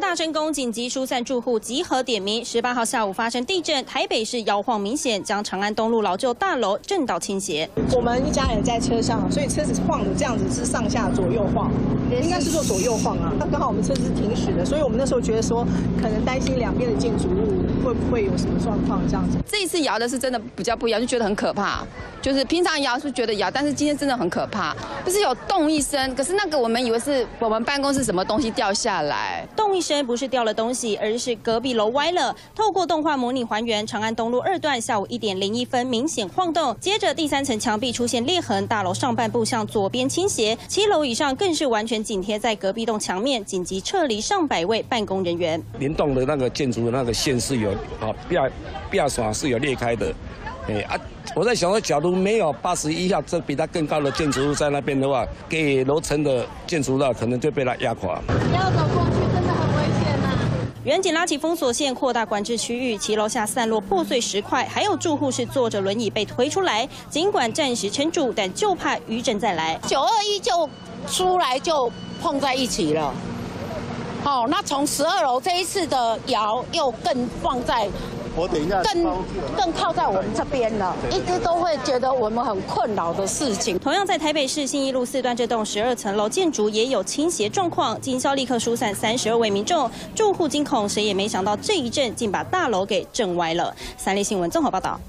大声公紧急疏散住户，集合点名。十八号下午发生地震，台北市摇晃明显，将长安东路老旧大楼震到倾斜。我们一家人在车上，所以车子晃的这样子是上下左右晃，应该是说左右晃啊。那刚好我们车子是停驶的，所以我们那时候觉得说，可能担心两边的建筑物会不会有什么状况这样子。这一次摇的是真的比较不一样，就觉得很可怕。就是平常摇是觉得摇，但是今天真的很可怕，就是有动一声，可是那个我们以为是我们办公室什么东西掉下下来，动一声不是掉了东西，而是隔壁楼歪了。透过动画模拟还原，长安东路二段下午一点零一分明显晃动，接着第三层墙壁出现裂痕，大楼上半部向左边倾斜，七楼以上更是完全紧贴在隔壁栋墙面，紧急撤离上百位办公人员。连栋的那个建筑的那个线是有啊，壁壁刷是有裂开的。哎啊！我在想说，假如没有八十一号这比它更高的建筑物在那边的话，给楼层的建筑物可能就被它压垮。要走过去真的很危险呐！远景拉起封锁线，扩大管制区域，其楼下散落破碎石块，还有住户是坐着轮椅被推出来。尽管暂时撑住，但就怕余震再来。九二一就出来就碰在一起了。好，那从十二楼这一次的摇又更放在。我等一下更更靠在我们这边了，一直都会觉得我们很困扰的事情。同样在台北市信义路四段这栋十二层楼建筑也有倾斜状况，经销立刻疏散三十二位民众，住户惊恐，谁也没想到这一阵竟把大楼给震歪了。三立新闻综合报道。